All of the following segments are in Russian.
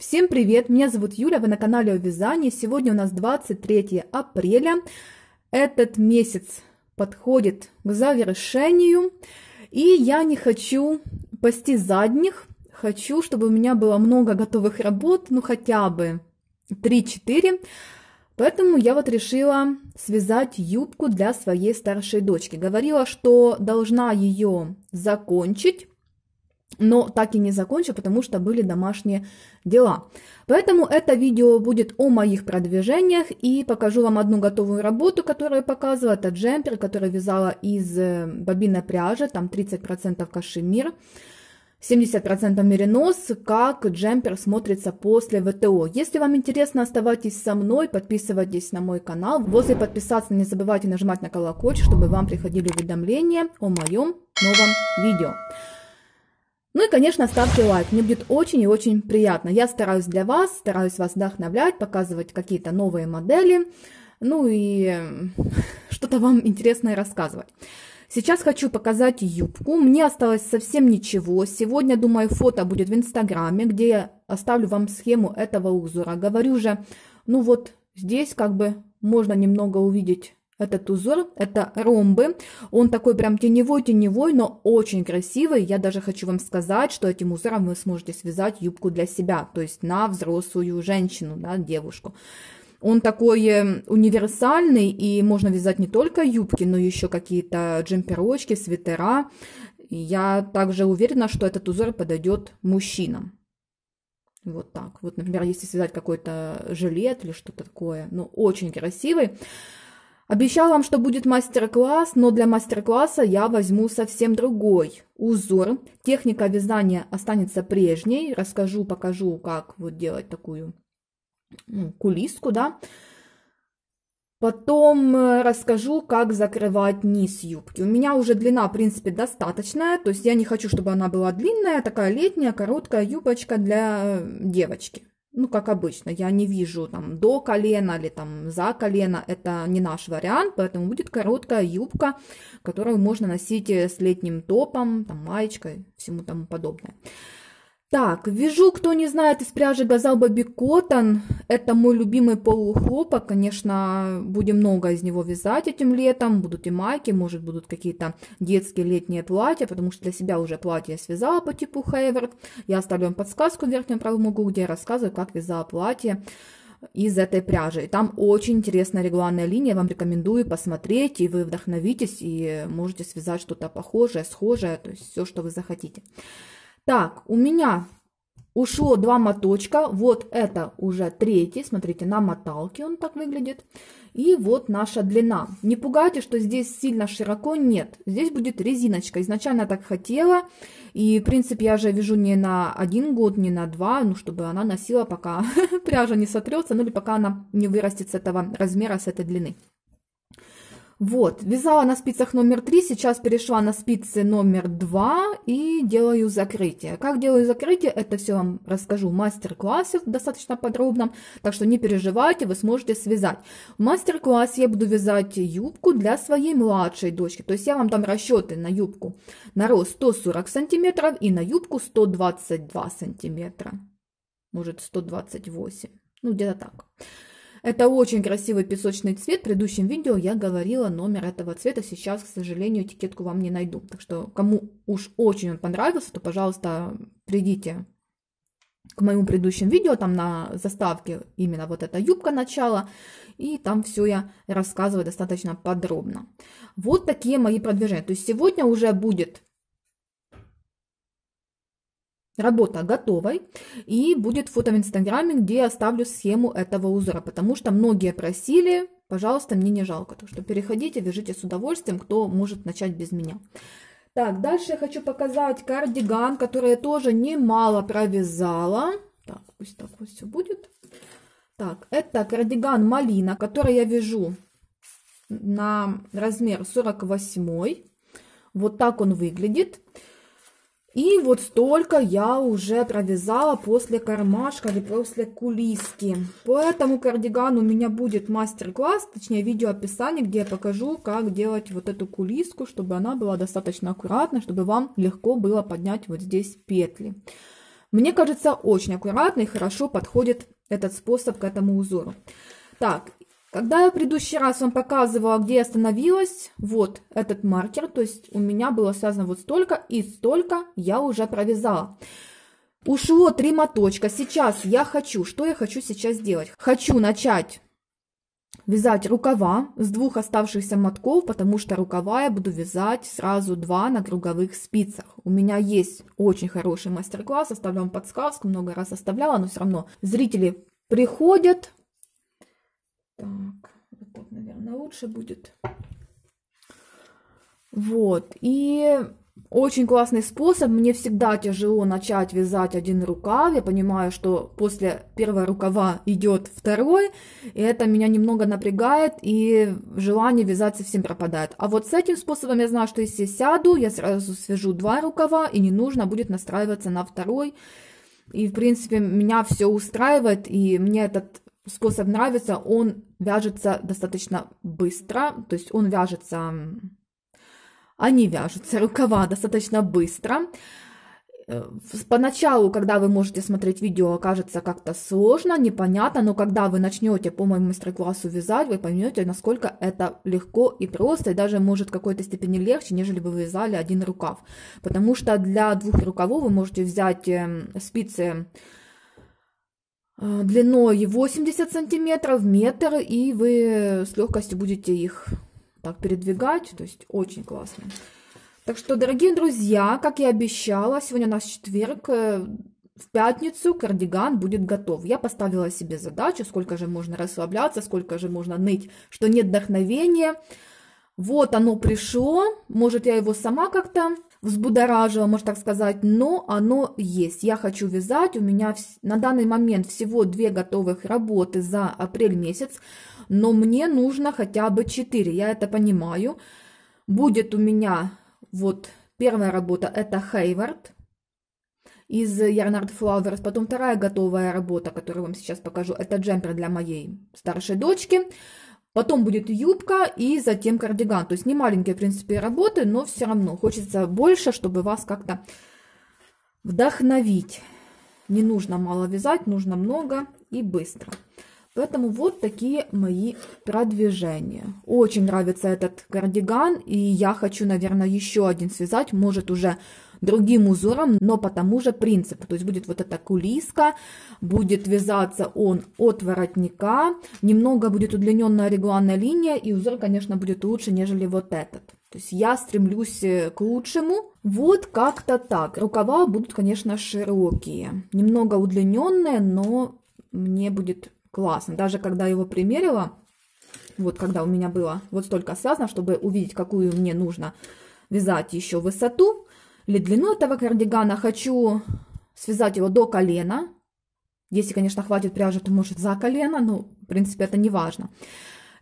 Всем привет! Меня зовут Юля, вы на канале о вязании. Сегодня у нас 23 апреля. Этот месяц подходит к завершению. И я не хочу пасти задних. Хочу, чтобы у меня было много готовых работ, ну хотя бы 3-4. Поэтому я вот решила связать юбку для своей старшей дочки. Говорила, что должна ее закончить но так и не закончу, потому что были домашние дела. Поэтому это видео будет о моих продвижениях и покажу вам одну готовую работу, которую я показываю. Это джемпер, который вязала из э, бобинной пряжи, там 30% кашемир. 70% меринос, как джемпер смотрится после ВТО. Если вам интересно, оставайтесь со мной, подписывайтесь на мой канал. Возле подписаться не забывайте нажимать на колокольчик, чтобы вам приходили уведомления о моем новом видео. Ну и, конечно, ставьте лайк, мне будет очень и очень приятно. Я стараюсь для вас, стараюсь вас вдохновлять, показывать какие-то новые модели, ну и что-то вам интересное рассказывать. Сейчас хочу показать юбку. Мне осталось совсем ничего. Сегодня, думаю, фото будет в Инстаграме, где я оставлю вам схему этого узора. Говорю же, ну вот здесь как бы можно немного увидеть этот узор, это ромбы. Он такой прям теневой-теневой, но очень красивый. Я даже хочу вам сказать, что этим узором вы сможете связать юбку для себя, то есть на взрослую женщину, да, девушку. Он такой э, универсальный, и можно вязать не только юбки, но еще какие-то джемперочки, свитера. Я также уверена, что этот узор подойдет мужчинам. Вот так. Вот, например, если связать какой-то жилет или что-то такое, ну, очень красивый. Обещала вам, что будет мастер-класс, но для мастер-класса я возьму совсем другой узор. Техника вязания останется прежней. Расскажу, покажу, как вот делать такую ну, кулиску, да. Потом э, расскажу, как закрывать низ юбки. У меня уже длина, в принципе, достаточная. То есть я не хочу, чтобы она была длинная. Такая летняя, короткая юбочка для девочки ну, как обычно, я не вижу там до колена или там за колено, это не наш вариант, поэтому будет короткая юбка, которую можно носить с летним топом, там, маечкой, всему тому подобное. Так, вяжу, кто не знает, из пряжи Газал Баби Коттон. Это мой любимый полухлопок. Конечно, будем много из него вязать этим летом. Будут и майки, может будут какие-то детские летние платья, потому что для себя уже платье я связала по типу Хейверт. Я оставлю вам подсказку в верхнем правом углу, где я рассказываю, как вязала платье из этой пряжи. И там очень интересная регланная линия, вам рекомендую посмотреть, и вы вдохновитесь, и можете связать что-то похожее, схожее, то есть все, что вы захотите. Так, у меня ушло два моточка. Вот это уже третий. Смотрите, на моталке он так выглядит. И вот наша длина. Не пугайте, что здесь сильно широко. Нет, здесь будет резиночка. Изначально так хотела. И, в принципе, я же вяжу не на один год, не на два, ну, чтобы она носила, пока пряжа не сотрется, ну, или пока она не вырастет с этого размера, с этой длины. Вот, вязала на спицах номер 3, сейчас перешла на спицы номер 2 и делаю закрытие. Как делаю закрытие, это все вам расскажу в мастер-классе достаточно подробном, так что не переживайте, вы сможете связать. В мастер-классе я буду вязать юбку для своей младшей дочки, то есть я вам дам расчеты на юбку на рост 140 сантиметров и на юбку 122 сантиметра, может 128, ну где-то так. Это очень красивый песочный цвет. В предыдущем видео я говорила номер этого цвета. Сейчас, к сожалению, этикетку вам не найду. Так что, кому уж очень он понравился, то, пожалуйста, придите к моему предыдущему видео. Там на заставке именно вот эта юбка начала. И там все я рассказываю достаточно подробно. Вот такие мои продвижения. То есть сегодня уже будет работа готовой и будет фото в инстаграме, где я оставлю схему этого узора, потому что многие просили, пожалуйста, мне не жалко, так что переходите, вяжите с удовольствием, кто может начать без меня. Так, дальше я хочу показать кардиган, который я тоже немало провязала. Так, пусть так вот все будет. Так, это кардиган малина, который я вяжу на размер 48. Вот так он выглядит. И вот столько я уже провязала после кармашка или после кулиски. По этому кардигану у меня будет мастер-класс, точнее видеоописание, где я покажу, как делать вот эту кулиску, чтобы она была достаточно аккуратна, чтобы вам легко было поднять вот здесь петли. Мне кажется, очень аккуратно и хорошо подходит этот способ к этому узору. Так, когда я в предыдущий раз вам показывала, где я остановилась, вот этот маркер, то есть у меня было связано вот столько и столько я уже провязала. Ушло три моточка. Сейчас я хочу, что я хочу сейчас сделать? Хочу начать вязать рукава с двух оставшихся мотков, потому что рукава я буду вязать сразу два на круговых спицах. У меня есть очень хороший мастер-класс, оставляю вам подсказку, много раз оставляла, но все равно зрители приходят. Так, вот так, наверное, лучше будет. Вот, и очень классный способ. Мне всегда тяжело начать вязать один рукав. Я понимаю, что после первого рукава идет второй. И это меня немного напрягает. И желание вязать совсем пропадает. А вот с этим способом я знаю, что если сяду, я сразу свяжу два рукава. И не нужно будет настраиваться на второй. И, в принципе, меня все устраивает. И мне этот способ нравится. Он вяжется достаточно быстро. То есть он вяжется они вяжутся, рукава достаточно быстро. Э, поначалу, когда вы можете смотреть видео, окажется как-то сложно, непонятно, но когда вы начнете по моему мастер-классу вязать, вы поймете, насколько это легко и просто, и даже может в какой-то степени легче, нежели бы вы вязали один рукав. Потому что для двух рукавов вы можете взять эм, спицы длиной 80 сантиметров, метр, и вы с легкостью будете их так передвигать, то есть очень классно. Так что, дорогие друзья, как и обещала, сегодня у нас четверг, э, в пятницу кардиган будет готов. Я поставила себе задачу, сколько же можно расслабляться, сколько же можно ныть, что нет вдохновения. Вот оно пришло, может я его сама как-то взбудоражила, можно так сказать, но оно есть. Я хочу вязать, у меня на данный момент всего две готовых работы за апрель месяц но мне нужно хотя бы 4, я это понимаю. Будет у меня вот первая работа, это Хейвард из Yarnard Flowers, потом вторая готовая работа, которую вам сейчас покажу, это джемпер для моей старшей дочки. Потом будет юбка и затем кардиган. То есть не маленькие, в принципе, работы, но все равно хочется больше, чтобы вас как-то вдохновить. Не нужно мало вязать, нужно много и быстро. Поэтому вот такие мои продвижения. Очень нравится этот кардиган, и я хочу, наверное, еще один связать, может уже другим узором, но по тому же принципу. То есть будет вот эта кулиска, будет вязаться он от воротника, немного будет удлиненная регланная линия, и узор, конечно, будет лучше, нежели вот этот. То есть я стремлюсь э, к лучшему. Вот как-то так. Рукава будут, конечно, широкие. Немного удлиненные, но мне будет классно. Даже когда его примерила, вот когда у меня было вот столько связано, чтобы увидеть, какую мне нужно вязать еще высоту или длину этого кардигана, хочу связать его до колена. Если, конечно, хватит пряжи, то может за колено, но в принципе это не важно.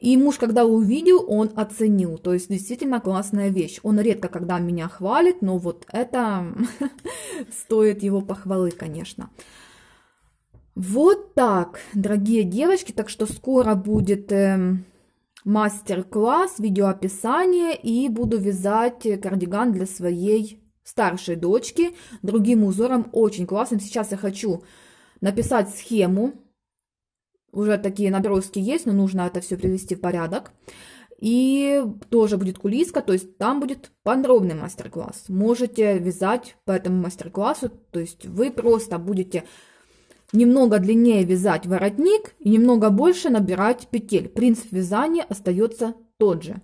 И муж, когда увидел, он оценил. То есть действительно классная вещь. Он редко когда меня хвалит, но вот это стоит его похвалы, конечно. Вот так, дорогие девочки, так что скоро будет э, мастер-класс, видеоописание, и буду вязать кардиган для своей старшей дочки другим узором, очень классным. Сейчас я хочу написать схему, уже такие наброски есть, но нужно это все привести в порядок. И тоже будет кулиска, то есть там будет подробный мастер-класс. Можете вязать по этому мастер-классу, то есть вы просто будете немного длиннее вязать воротник и немного больше набирать петель. Принцип вязания остается тот же.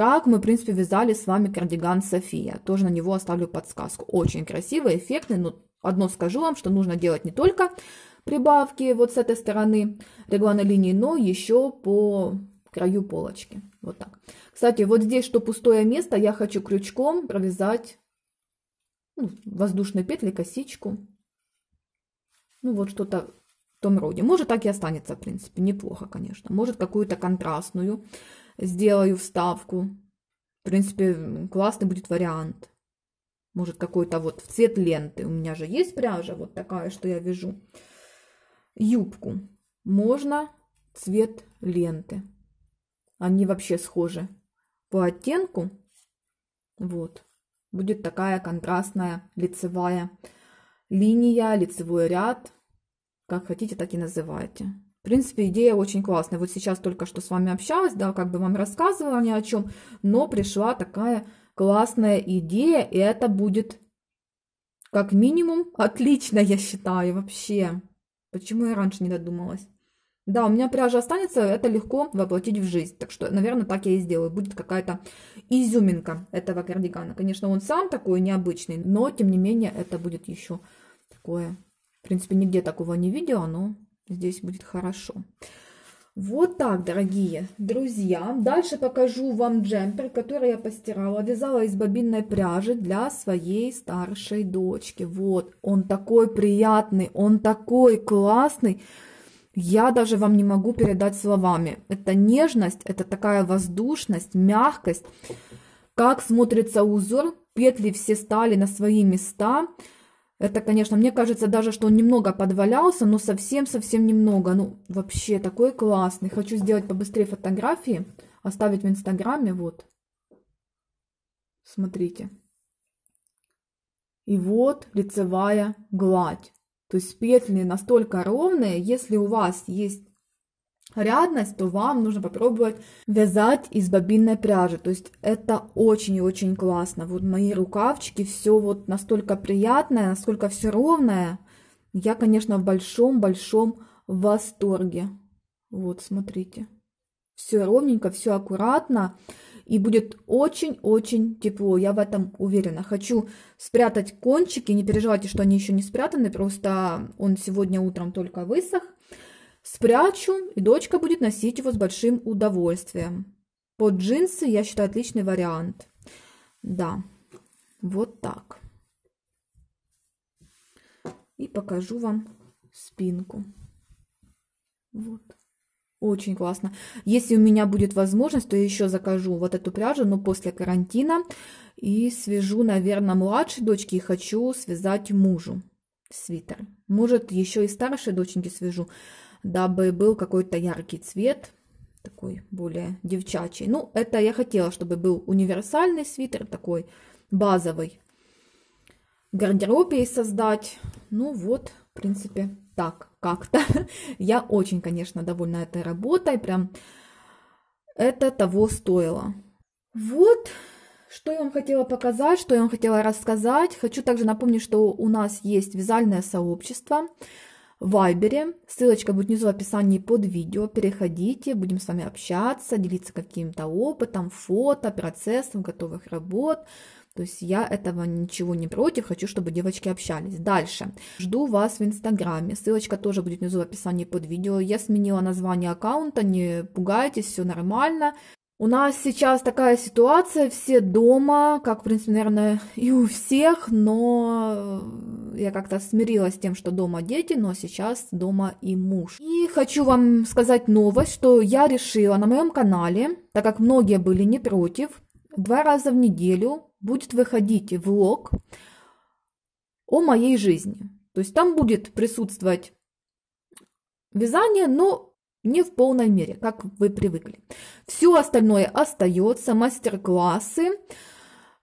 Как мы, в принципе, вязали с вами кардиган София. Тоже на него оставлю подсказку. Очень красивый, эффектный, но одно скажу вам, что нужно делать не только прибавки вот с этой стороны регланной линии, но еще по краю полочки. Вот так. Кстати, вот здесь, что пустое место, я хочу крючком провязать ну, воздушной петли, косичку. Ну, вот что-то том роде. Может, так и останется, в принципе, неплохо, конечно. Может, какую-то контрастную сделаю вставку. В принципе, классный будет вариант. Может, какой-то вот в цвет ленты. У меня же есть пряжа вот такая, что я вяжу. Юбку. Можно цвет ленты. Они вообще схожи по оттенку. Вот. Будет такая контрастная лицевая линия, лицевой ряд, как хотите, так и называйте. В принципе, идея очень классная. Вот сейчас только что с вами общалась, да, как бы вам рассказывала ни о чем, но пришла такая классная идея, и это будет как минимум отлично, я считаю, вообще. Почему я раньше не додумалась? Да, у меня пряжа останется, это легко воплотить в жизнь. Так что, наверное, так я и сделаю. Будет какая-то изюминка этого кардигана. Конечно, он сам такой необычный, но, тем не менее, это будет еще такое. В принципе, нигде такого не видела, но здесь будет хорошо. Вот так, дорогие друзья. Дальше покажу вам джемпер, который я постирала. Вязала из бобинной пряжи для своей старшей дочки. Вот, он такой приятный, он такой классный. Я даже вам не могу передать словами. Это нежность, это такая воздушность, мягкость. Как смотрится узор, петли все стали на свои места. Это, конечно, мне кажется даже, что он немного подвалялся, но совсем-совсем немного. Ну, вообще такой классный. Хочу сделать побыстрее фотографии, оставить в инстаграме, вот. Смотрите. И вот лицевая гладь. То есть петли настолько ровные, если у вас есть рядность, то вам нужно попробовать вязать из бобинной пряжи. То есть это очень и очень классно. Вот мои рукавчики, все вот настолько приятное, насколько все ровное. Я, конечно, в большом-большом восторге. Вот, смотрите. Все ровненько, все аккуратно. И будет очень-очень тепло, я в этом уверена. Хочу спрятать кончики, не переживайте, что они еще не спрятаны, просто он сегодня утром только высох. Спрячу, и дочка будет носить его с большим удовольствием. Под джинсы, я считаю, отличный вариант. Да, вот так. И покажу вам спинку. Вот. Очень классно. Если у меня будет возможность, то я еще закажу вот эту пряжу, но после карантина. И свяжу, наверное, младшей дочке и хочу связать мужу свитер. Может, еще и старшей доченьке свяжу дабы был какой-то яркий цвет, такой более девчачий. Ну, это я хотела, чтобы был универсальный свитер, такой базовый. Гардероб ей создать. Ну вот, в принципе, так как-то. Я очень, конечно, довольна этой работой. Прям это того стоило. Вот, что я вам хотела показать, что я вам хотела рассказать. Хочу также напомнить, что у нас есть вязальное сообщество Вайбере. Ссылочка будет внизу в описании под видео. Переходите, будем с вами общаться, делиться каким-то опытом, фото, процессом готовых работ. То есть я этого ничего не против, хочу, чтобы девочки общались. Дальше. Жду вас в Инстаграме. Ссылочка тоже будет внизу в описании под видео. Я сменила название аккаунта, не пугайтесь, все нормально. У нас сейчас такая ситуация, все дома, как, в принципе, наверное, и у всех, но я как-то смирилась с тем, что дома дети, но сейчас дома и муж. И хочу вам сказать новость, что я решила на моем канале, так как многие были не против, два раза в неделю будет выходить влог о моей жизни. То есть там будет присутствовать вязание, но не в полной мере, как вы привыкли. Все остальное остается, мастер-классы,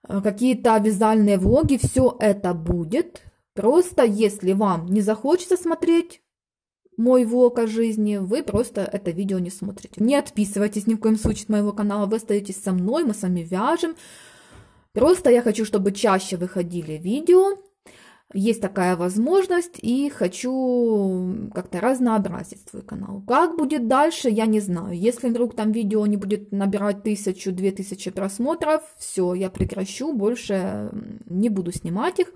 э, какие-то вязальные влоги, все это будет. Просто если вам не захочется смотреть мой влог о жизни, вы просто это видео не смотрите. Не отписывайтесь ни в коем случае от моего канала, вы остаетесь со мной, мы с вами вяжем. Просто я хочу, чтобы чаще выходили видео, есть такая возможность, и хочу как-то разнообразить свой канал. Как будет дальше, я не знаю. Если вдруг там видео не будет набирать тысячу, две тысячи просмотров, все, я прекращу, больше не буду снимать их.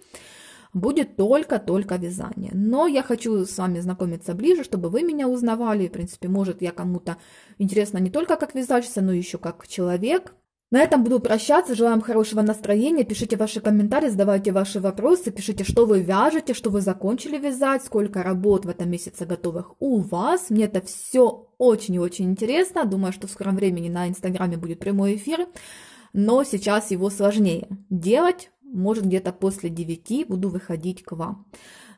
Будет только-только вязание. Но я хочу с вами знакомиться ближе, чтобы вы меня узнавали. В принципе, может, я кому-то интересна не только как вязальщица, но еще как человек. На этом буду прощаться. Желаю вам хорошего настроения. Пишите ваши комментарии, задавайте ваши вопросы. Пишите, что вы вяжете, что вы закончили вязать, сколько работ в этом месяце готовых у вас. Мне это все очень и очень интересно. Думаю, что в скором времени на Инстаграме будет прямой эфир. Но сейчас его сложнее делать. Может, где-то после 9 буду выходить к вам.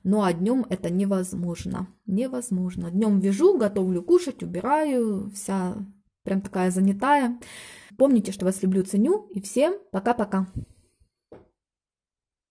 Ну а днем это невозможно. Невозможно. Днем вяжу, готовлю кушать, убираю. Вся прям такая занятая. Помните, что вас люблю, ценю. И всем пока-пока.